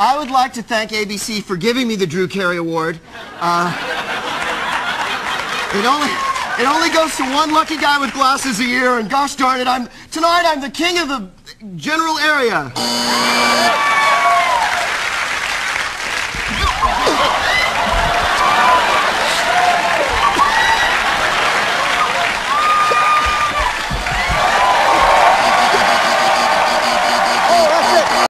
I would like to thank ABC for giving me the Drew Carey Award. Uh, it only it only goes to one lucky guy with glasses a year, and gosh darn it, I'm tonight I'm the king of the general area.